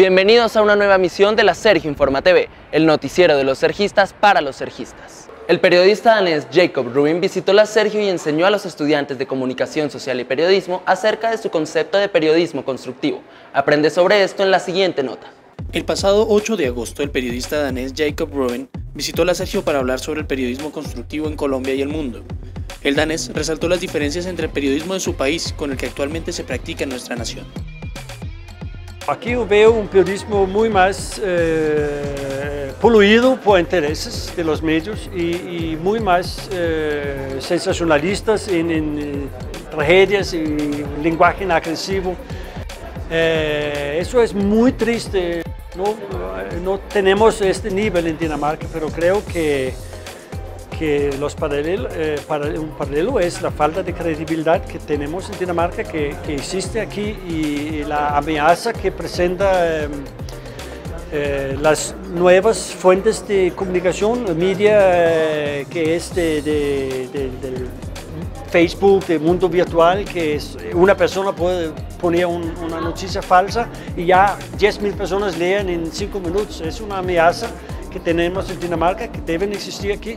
Bienvenidos a una nueva misión de la Sergio Informa TV, el noticiero de los sergistas para los sergistas. El periodista danés Jacob Rubin visitó la Sergio y enseñó a los estudiantes de Comunicación Social y Periodismo acerca de su concepto de periodismo constructivo. Aprende sobre esto en la siguiente nota. El pasado 8 de agosto, el periodista danés Jacob Rubin visitó la Sergio para hablar sobre el periodismo constructivo en Colombia y el mundo. El danés resaltó las diferencias entre el periodismo de su país con el que actualmente se practica en nuestra nación. Aqui eu vejo um periodismo muito mais eh, poluído por interesses dos meios e, e muito mais eh, sensacionalistas em, em, tragédias e linguagem agressivo. Eh, isso é muito triste. Não, não temos este nível em Dinamarca, mas creio que que los eh, un paralelo es la falta de credibilidad que tenemos en Dinamarca, que, existe aquí y, la amenaza que presenta eh, eh, las nuevas fuentes de comunicación, media eh, que es de, de, de, Facebook, del mundo virtual, que es, una persona puede poner un, una noticia falsa y ya 10.000 personas leen en 5 minutos. Es una amenaza que tenemos en Dinamarca, que deben existir aquí.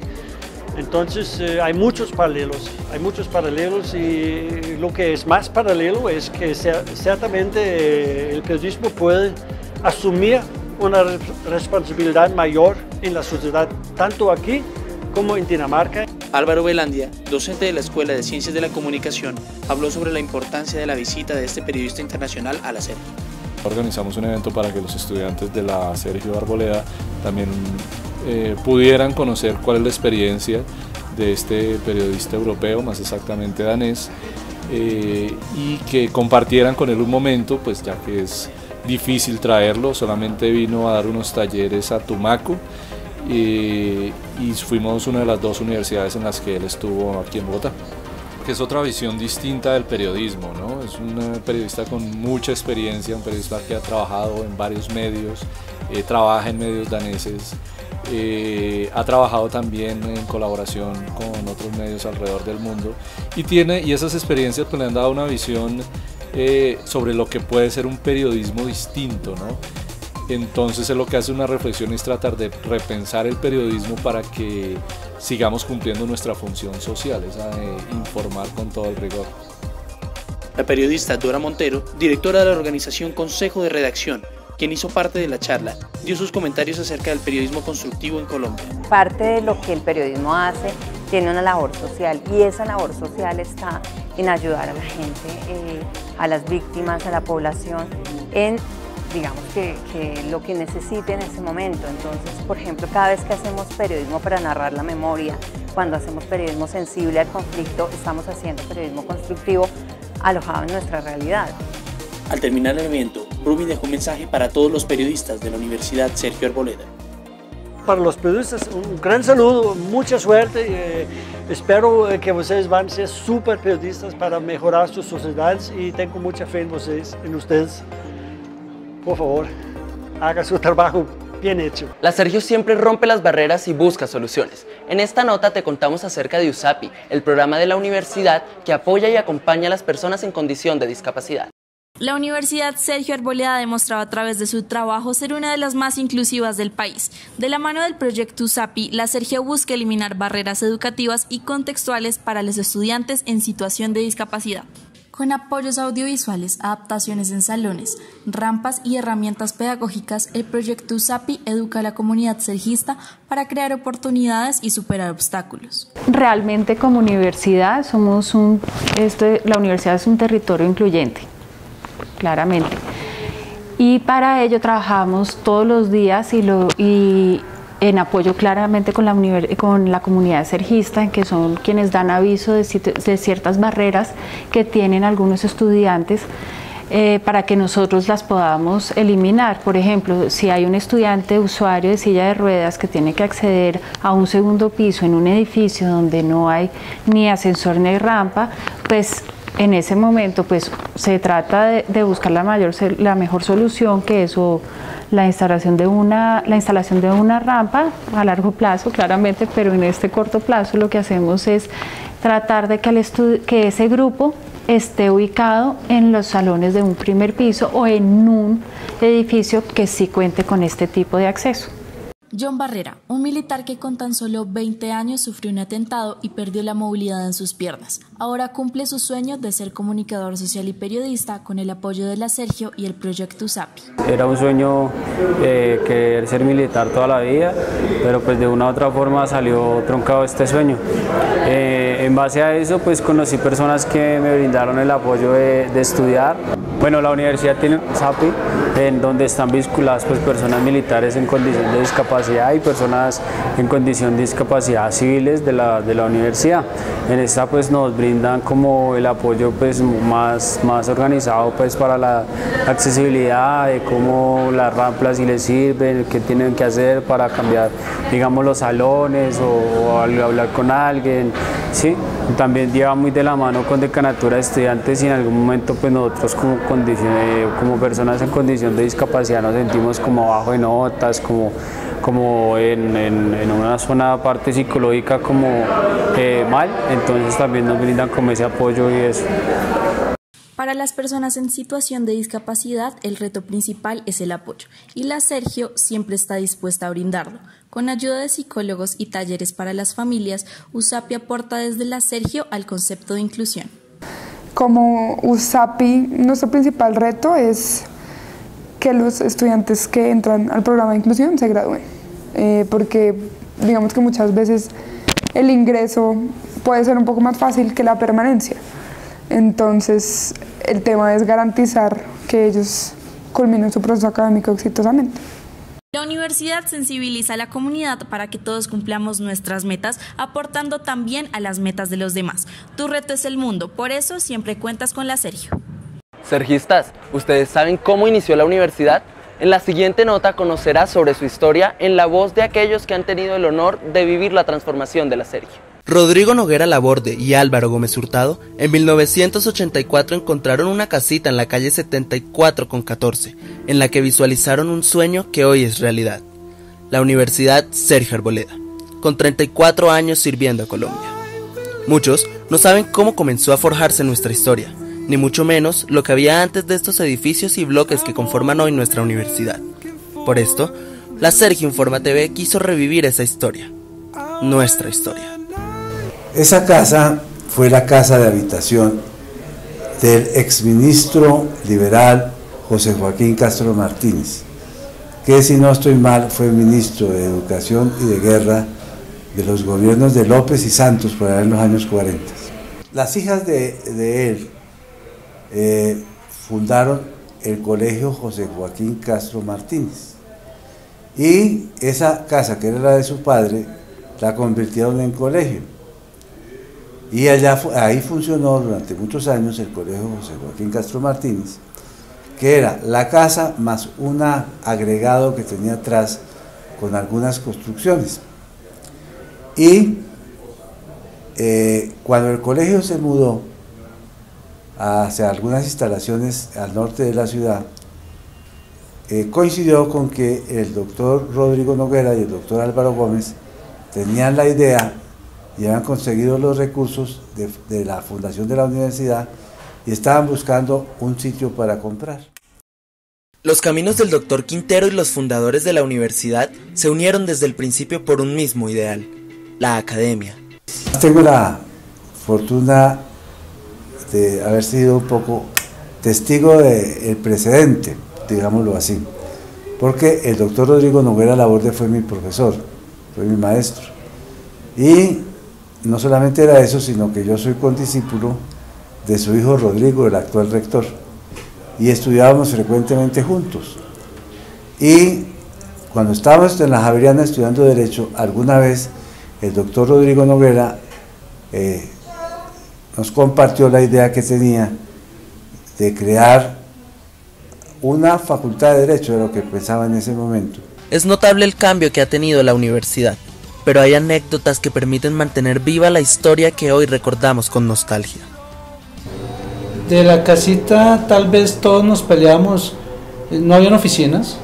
Entonces eh, hay muchos paralelos, hay muchos paralelos y lo que es más paralelo es que ciertamente eh, el periodismo puede asumir una responsabilidad mayor en la sociedad, tanto aquí como en Dinamarca. Álvaro Velandia, docente de la Escuela de Ciencias de la Comunicación, habló sobre la importancia de la visita de este periodista internacional a la serie. Organizamos un evento para que los estudiantes de la Sergio Arboleda también eh, pudieran conocer cuál es la experiencia de este periodista europeo, más exactamente danés, eh, y que compartieran con él un momento, pues ya que es difícil traerlo, solamente vino a dar unos talleres a Tumaco y fuimos una de las dos universidades en las que él estuvo aquí en Bogotá que es otra visión distinta del periodismo, ¿no? Es un periodista con mucha experiencia, un periodista que ha trabajado en varios medios, eh, trabaja en medios daneses, eh, ha trabajado también en colaboración con otros medios alrededor del mundo y tiene y esas experiencias pues, le han dado una visión eh, sobre lo que puede ser un periodismo distinto, ¿no? Entonces es lo que hace una reflexión es tratar de repensar el periodismo para que sigamos cumpliendo nuestra función social, esa de informar con todo el rigor. La periodista Dora Montero, directora de la organización Consejo de Redacción, quien hizo parte de la charla, dio sus comentarios acerca del periodismo constructivo en Colombia. Parte de lo que el periodismo hace tiene una labor social y esa labor social está en ayudar a la gente, eh, a las víctimas, a la población, en digamos que, que, lo que necesite en ese momento. Entonces, por ejemplo, cada vez que hacemos periodismo para narrar la memoria, cuando hacemos periodismo sensible al conflicto, estamos haciendo periodismo constructivo alojado en nuestra realidad. Al terminar el evento, Rubin dejó un mensaje para todos los periodistas de la Universidad Sergio Arboleda. Para los periodistas, un gran saludo, mucha suerte. Eh, espero que ustedes van a ser súper periodistas para mejorar sus sociedades y tengo mucha fe en ustedes. En ustedes. Por favor, haga su trabajo bien hecho. La Sergio siempre rompe las barreras y busca soluciones. En esta nota te contamos acerca de USAPI, el programa de la universidad que apoya y acompaña a las personas en condición de discapacidad. La Universidad Sergio Arboleda ha demostrado a través de su trabajo ser una de las más inclusivas del país. De la mano del proyecto USAPI, la Sergio busca eliminar barreras educativas y contextuales para los estudiantes en situación de discapacidad. Con apoyos audiovisuales, adaptaciones en salones, rampas y herramientas pedagógicas, el proyecto USAPI educa a la comunidad sergista para crear oportunidades y superar obstáculos. Realmente como universidad somos un, este, la universidad es un territorio incluyente claramente. Y para ello trabajamos todos los días y, lo, y en apoyo claramente con la, con la comunidad sergista, que son quienes dan aviso de, de ciertas barreras que tienen algunos estudiantes. Eh, para que nosotros las podamos eliminar. Por ejemplo, si hay un estudiante usuario de silla de ruedas que tiene que acceder a un segundo piso en un edificio donde no hay ni ascensor ni rampa, pues en ese momento pues se trata de, buscar la, mayor, la mejor solución que es la instalación, de una, la instalación de una rampa a largo plazo claramente, pero en este corto plazo lo que hacemos es tratar de que, que ese grupo esté ubicado en los salones de un primer piso o en un edificio que sí cuente con este tipo de acceso. John Barrera, un militar que con tan solo 20 años sufrió un atentado y perdió la movilidad en sus piernas. Ahora cumple su sueño de ser comunicador social y periodista con el apoyo de la Sergio y el proyecto USAPI. Era un sueño eh, querer ser militar toda la vida, pero pues de una u otra forma salió troncado este sueño. Eh, en base a eso pues conocí personas que me brindaron el apoyo de, estudiar. Bueno, la universidad tiene USAPI, en donde están vinculadas pues, personas militares en condición de discapacidad y personas en condición de discapacidad civiles de la, de la universidad. En esta pues nos brindan como el apoyo pues más, más organizado pues para la accesibilidad, de cómo las rampas si les sirven, qué tienen que hacer para cambiar digamos los salones o, o hablar con alguien, ¿sí? También lleva muy de la mano con decanatura de estudiantes y en algún momento pues nosotros como, como personas en condición de discapacidad nos sentimos como bajo de notas, como, como en, en, en una zona parte psicológica como eh, mal, entonces también nos brindan como ese apoyo y eso. Para las personas en situación de discapacidad, el reto principal es el apoyo, y la Sergio siempre está dispuesta a brindarlo. Con ayuda de psicólogos y talleres para las familias, USAPI aporta desde la Sergio al concepto de inclusión. Como USAPI, nuestro principal reto es que los estudiantes que entran al programa de inclusión se gradúen, eh, porque digamos que muchas veces el ingreso puede ser un poco más fácil que la permanencia. Entonces, el tema es garantizar que ellos culminen su proceso académico exitosamente. La universidad sensibiliza a la comunidad para que todos cumplamos nuestras metas, aportando también a las metas de los demás. Tu reto es el mundo, por eso siempre cuentas con la Sergio. Sergistas, ¿ustedes saben cómo inició la universidad? En la siguiente nota conocerás sobre su historia en la voz de aquellos que han tenido el honor de vivir la transformación de la Sergio. Rodrigo Noguera Laborde y Álvaro Gómez Hurtado en 1984 encontraron una casita en la calle 74 con 14, en la que visualizaron un sueño que hoy es realidad. La Universidad Sergio Arboleda, con 34 años sirviendo a Colombia. Muchos no saben cómo comenzó a forjarse nuestra historia, ni mucho menos lo que había antes de estos edificios y bloques que conforman hoy nuestra universidad. Por esto, la Sergio Informa TV quiso revivir esa historia, nuestra historia. Esa casa fue la casa de habitación del exministro liberal José Joaquín Castro Martínez, que si no estoy mal fue ministro de Educación y de Guerra de los gobiernos de López y Santos por allá en los años 40. Las hijas de, él eh, fundaron el colegio José Joaquín Castro Martínez y esa casa que era la de su padre la convirtieron en colegio y allá, ahí funcionó durante muchos años el Colegio José Joaquín Castro Martínez, que era la casa más un agregado que tenía atrás con algunas construcciones. Y eh, cuando el colegio se mudó hacia algunas instalaciones al norte de la ciudad, eh, coincidió con que el doctor Rodrigo Noguera y el doctor Álvaro Gómez tenían la idea y habían conseguido los recursos de, de, la fundación de la universidad y estaban buscando un sitio para comprar. Los caminos del doctor Quintero y los fundadores de la universidad se unieron desde el principio por un mismo ideal, la academia. Tengo la fortuna de haber sido un poco testigo del precedente, digámoslo así, porque el doctor Rodrigo Noguera Laborde fue mi profesor, fue mi maestro. Y no solamente era eso, sino que yo soy condiscípulo de su hijo Rodrigo, el actual rector, y estudiábamos frecuentemente juntos. Y cuando estábamos en la Javeriana estudiando Derecho, alguna vez el doctor Rodrigo Noguera eh, nos compartió la idea que tenía de crear una facultad de Derecho, de lo que pensaba en ese momento. Es notable el cambio que ha tenido la universidad pero hay anécdotas que permiten mantener viva la historia que hoy recordamos con nostalgia. De la casita tal vez todos nos peleamos, no habían oficinas,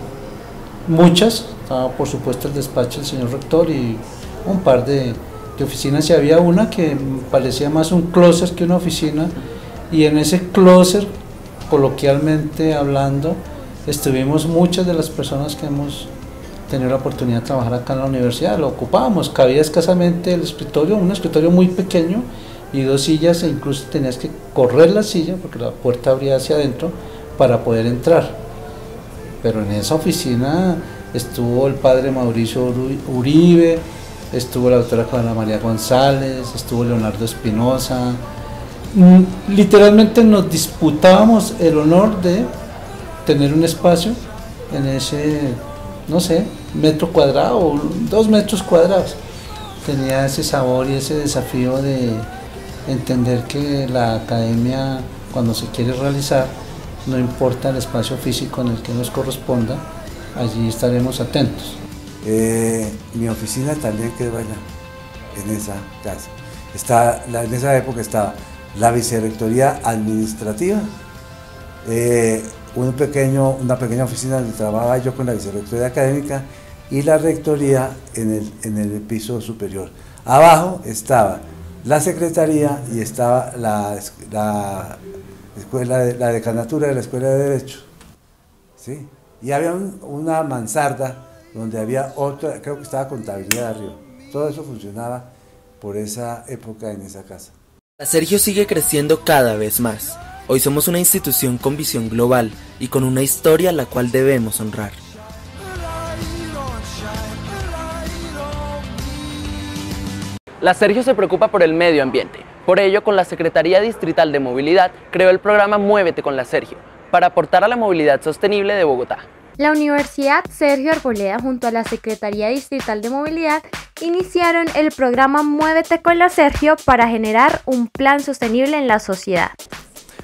muchas, estaba por supuesto el despacho del señor rector y un par de, de oficinas. Y había una que parecía más un closet que una oficina. Y en ese closet, coloquialmente hablando, estuvimos muchas de las personas que hemos tenido la oportunidad de trabajar acá en la universidad, lo ocupábamos, cabía escasamente el escritorio, un escritorio muy pequeño y dos sillas e incluso tenías que correr la silla porque la puerta abría hacia adentro para poder entrar. Pero en esa oficina estuvo el padre Mauricio Uribe, estuvo la doctora Juana María González, estuvo Leonardo Espinosa. Mm, literalmente nos disputábamos el honor de tener un espacio en ese, no sé, metro cuadrado dos metros cuadrados. Tenía ese sabor y ese desafío de entender que la academia, cuando se quiere realizar, no importa el espacio físico en el que nos corresponda, allí estaremos atentos. Eh, mi oficina también quedó allá, en esa casa. Está, en esa época estaba la vicerrectoría administrativa, eh, un pequeño, una pequeña oficina donde trabajaba yo con la vicerrectoría académica y la rectoría en el, en el piso superior. Abajo estaba la secretaría y estaba la, la escuela la decanatura de la Escuela de Derecho. ¿sí? Y había una mansarda donde había otra, creo que estaba contabilidad arriba. Todo eso funcionaba por esa época en esa casa. Sergio sigue creciendo cada vez más. Hoy somos una institución con visión global y con una historia la cual debemos honrar. La Sergio se preocupa por el medio ambiente. Por ello, con la Secretaría Distrital de Movilidad, creó el programa Muévete con la Sergio, para aportar a la movilidad sostenible de Bogotá. La Universidad Sergio Arboleda junto a la Secretaría Distrital de Movilidad iniciaron el programa Muévete con la Sergio para generar un plan sostenible en la sociedad.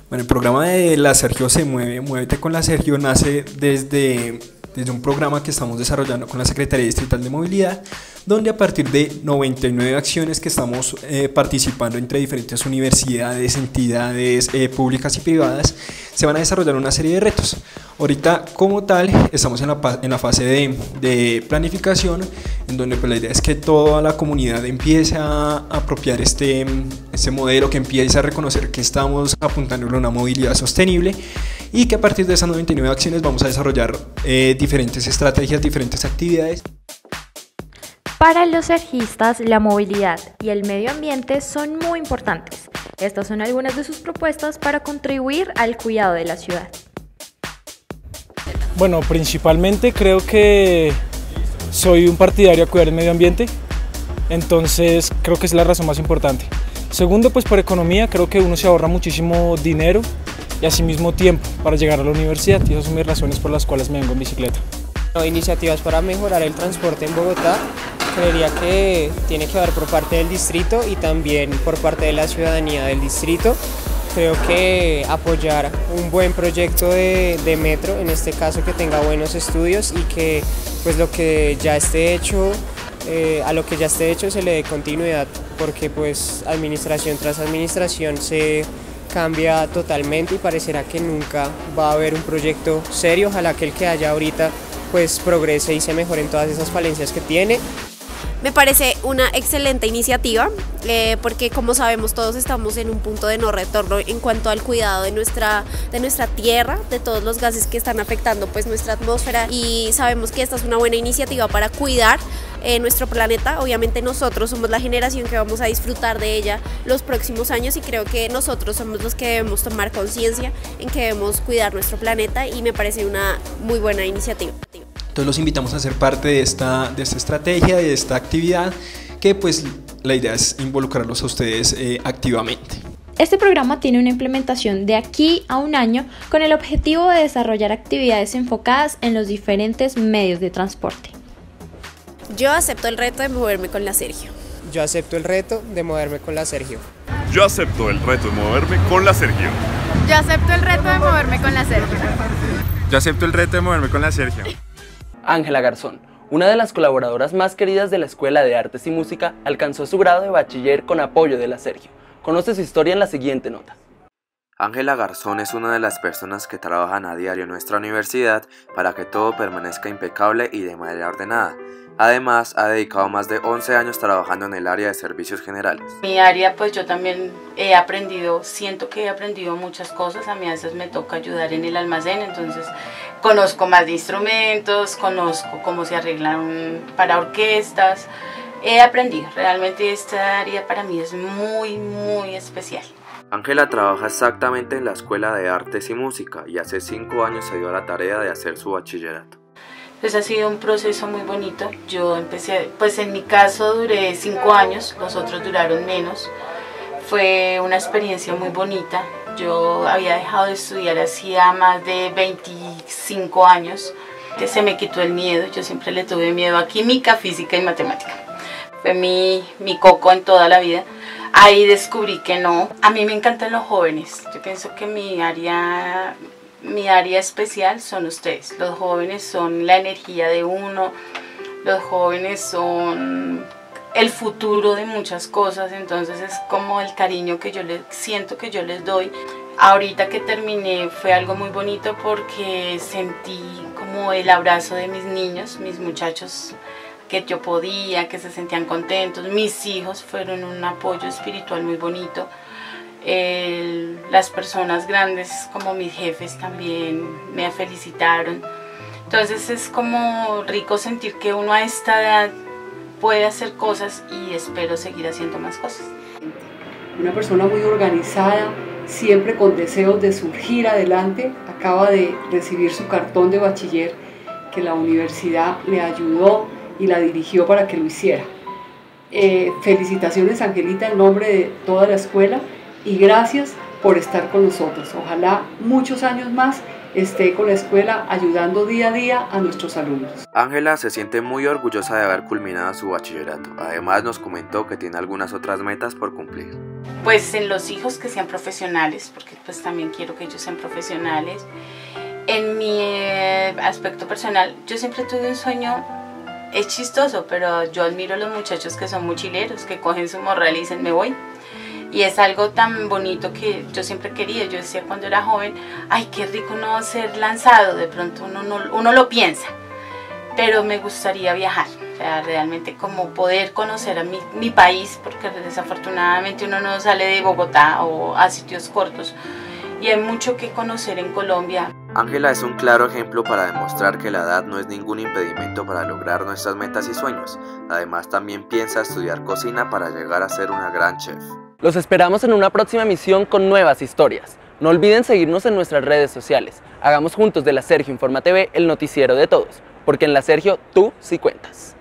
Bueno, el programa de la Sergio se mueve, Muévete con la Sergio nace desde, desde un programa que estamos desarrollando con la Secretaría Distrital de Movilidad donde a partir de 99 acciones que estamos eh, participando entre diferentes universidades, entidades eh, públicas y privadas, se van a desarrollar una serie de retos. Ahorita como tal estamos en la, en la fase de, de, planificación, en donde pues, la idea es que toda la comunidad empiece a apropiar este, este modelo, que empiece a reconocer que estamos apuntando a una movilidad sostenible y que a partir de esas 99 acciones vamos a desarrollar eh, diferentes estrategias, diferentes actividades. Para los sergistas, la movilidad y el medio ambiente son muy importantes. Estas son algunas de sus propuestas para contribuir al cuidado de la ciudad. Bueno, principalmente creo que soy un partidario a cuidar el medio ambiente, entonces creo que es la razón más importante. Segundo, pues por economía creo que uno se ahorra muchísimo dinero y asimismo tiempo para llegar a la universidad y esas son mis razones por las cuales me vengo en bicicleta. Iniciativas para mejorar el transporte en Bogotá creería que tiene que haber por parte del distrito y también por parte de la ciudadanía del distrito. Creo que apoyar un buen proyecto de, metro, en este caso que tenga buenos estudios y que pues lo que ya esté hecho, eh, a lo que ya esté hecho se le dé continuidad, porque pues administración tras administración se cambia totalmente y parecerá que nunca va a haber un proyecto serio, ojalá que el que haya ahorita pues progrese y se mejore en todas esas falencias que tiene. Me parece una excelente iniciativa eh, porque como sabemos todos estamos en un punto de no retorno en cuanto al cuidado de nuestra, de nuestra tierra, de todos los gases que están afectando pues nuestra atmósfera y sabemos que esta es una buena iniciativa para cuidar eh, nuestro planeta. Obviamente nosotros somos la generación que vamos a disfrutar de ella los próximos años y creo que nosotros somos los que debemos tomar conciencia en que debemos cuidar nuestro planeta y me parece una muy buena iniciativa. Entonces los invitamos a ser parte de esta, de esta estrategia, de esta actividad, que pues la idea es involucrarlos a ustedes eh, activamente. Este programa tiene una implementación de aquí a un año con el objetivo de desarrollar actividades enfocadas en los diferentes medios de transporte. Yo acepto el reto de moverme con la Sergio. Yo acepto el reto de moverme con la Sergio. Yo acepto el reto de moverme con la Sergio. Yo acepto el reto de moverme con la Sergio. Yo acepto el reto de moverme con la Sergio. Ángela Garzón, una de las colaboradoras más queridas de la Escuela de Artes y Música, alcanzó su grado de bachiller con apoyo de la Sergio. Conoce su historia en la siguiente nota. Ángela Garzón es una de las personas que trabajan a diario en nuestra universidad para que todo permanezca impecable y de manera ordenada. Además, ha dedicado más de 11 años trabajando en el área de servicios generales. Mi área, pues yo también he aprendido, siento que he aprendido muchas cosas. A mí a veces me toca ayudar en el almacén, entonces conozco más de instrumentos, conozco cómo se arreglan para orquestas. He aprendido, realmente esta área para mí es muy, muy especial. Ángela trabaja exactamente en la Escuela de Artes y Música y hace cinco años se dio a la tarea de hacer su bachillerato. Pues ha sido un proceso muy bonito. Yo empecé, pues en mi caso duré cinco años, los otros duraron menos. Fue una experiencia muy bonita. Yo había dejado de estudiar hacía más de 25 años. Se me quitó el miedo. Yo siempre le tuve miedo a química, física y matemática. Fue mi, mi coco en toda la vida ahí descubrí que no. A mí me encantan los jóvenes. Yo pienso que mi área, mi área especial son ustedes. Los jóvenes son la energía de uno. Los jóvenes son el futuro de muchas cosas. Entonces es como el cariño que yo les siento que yo les doy. Ahorita que terminé fue algo muy bonito porque sentí como el abrazo de mis niños, mis muchachos que yo podía, que se sentían contentos. Mis hijos fueron un apoyo espiritual muy bonito. las personas grandes como mis jefes también me felicitaron. Entonces es como rico sentir que uno a esta edad puede hacer cosas y espero seguir haciendo más cosas. Una persona muy organizada, siempre con deseos de surgir adelante, acaba de recibir su cartón de bachiller que la universidad le ayudó y la dirigió para que lo hiciera. Eh, felicitaciones Angelita en nombre de toda la escuela y gracias por estar con nosotros. Ojalá muchos años más esté con la escuela ayudando día a día a nuestros alumnos. Ángela se siente muy orgullosa de haber culminado su bachillerato. Además nos comentó que tiene algunas otras metas por cumplir. Pues en los hijos que sean profesionales, porque pues también quiero que ellos sean profesionales. En mi eh, aspecto personal, yo siempre tuve un sueño es chistoso, pero yo admiro a los muchachos que son mochileros, que cogen su morral y dicen me voy. Y es algo tan bonito que yo siempre quería. Yo decía cuando era joven, ay, qué rico no ser lanzado. De pronto uno, no, uno lo piensa. Pero me gustaría viajar. O sea, realmente como poder conocer a mi, mi país, porque desafortunadamente uno no sale de Bogotá o a sitios cortos. Y hay mucho que conocer en Colombia. Ángela es un claro ejemplo para demostrar que la edad no es ningún impedimento para lograr nuestras metas y sueños. Además también piensa estudiar cocina para llegar a ser una gran chef. Los esperamos en una próxima misión con nuevas historias. No olviden seguirnos en nuestras redes sociales. Hagamos juntos de la Sergio Informa TV el noticiero de todos, porque en la Sergio tú sí cuentas.